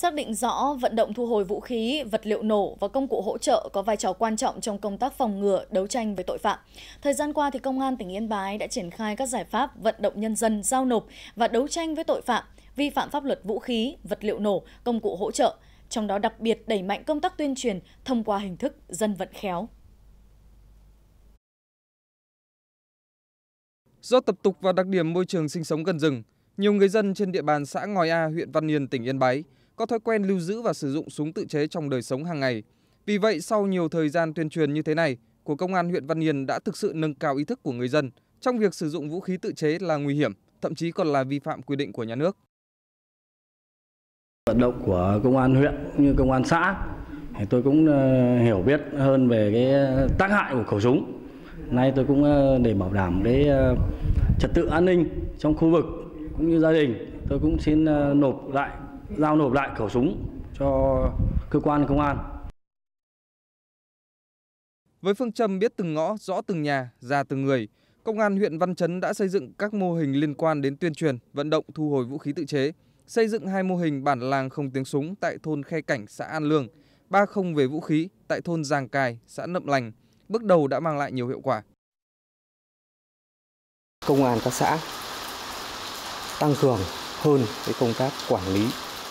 Xác định rõ vận động thu hồi vũ khí, vật liệu nổ và công cụ hỗ trợ có vai trò quan trọng trong công tác phòng ngừa, đấu tranh với tội phạm. Thời gian qua, thì Công an tỉnh Yên Bái đã triển khai các giải pháp vận động nhân dân giao nộp và đấu tranh với tội phạm, vi phạm pháp luật vũ khí, vật liệu nổ, công cụ hỗ trợ, trong đó đặc biệt đẩy mạnh công tác tuyên truyền thông qua hình thức dân vận khéo. Do tập tục và đặc điểm môi trường sinh sống gần rừng, nhiều người dân trên địa bàn xã Ngòi A, huyện Văn Yên, tỉnh Yên Bái có thói quen lưu giữ và sử dụng súng tự chế trong đời sống hàng ngày. Vì vậy, sau nhiều thời gian tuyên truyền như thế này, của công an huyện Văn Yên đã thực sự nâng cao ý thức của người dân trong việc sử dụng vũ khí tự chế là nguy hiểm, thậm chí còn là vi phạm quy định của nhà nước. Vận động của công an huyện như công an xã thì tôi cũng ờ, hiểu biết hơn về cái tác hại của khẩu súng. Nay tôi cũng ờ, để bảo đảm cái ờ, trật tự an ninh trong khu vực cũng như gia đình, tôi cũng xin nộp lại giao nộp lại khẩu súng cho cơ quan công an. Với phương châm biết từng ngõ, rõ từng nhà, ra từng người, Công an huyện Văn Chấn đã xây dựng các mô hình liên quan đến tuyên truyền, vận động thu hồi vũ khí tự chế, xây dựng hai mô hình bản làng không tiếng súng tại thôn Khe Cảnh, xã An Lương, ba không về vũ khí tại thôn Giàng Cài, xã Nậm Lành, bước đầu đã mang lại nhiều hiệu quả. Công an các xã tăng cường hơn cái công tác quản lý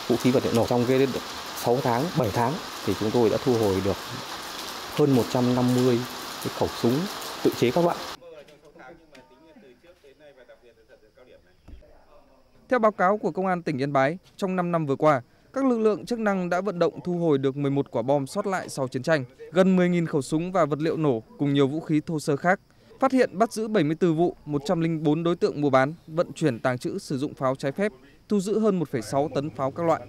vũ khí vật liệu nổ trong cái 6 tháng, 7 tháng thì chúng tôi đã thu hồi được hơn 150 cái khẩu súng tự chế các loại. Theo báo cáo của Công an tỉnh Yên Bái, trong 5 năm vừa qua, các lực lượng chức năng đã vận động thu hồi được 11 quả bom sót lại sau chiến tranh, gần 10.000 khẩu súng và vật liệu nổ cùng nhiều vũ khí thô sơ khác. Phát hiện bắt giữ 74 vụ, 104 đối tượng mua bán, vận chuyển tàng trữ sử dụng pháo trái phép, thu giữ hơn 1,6 tấn pháo các loại.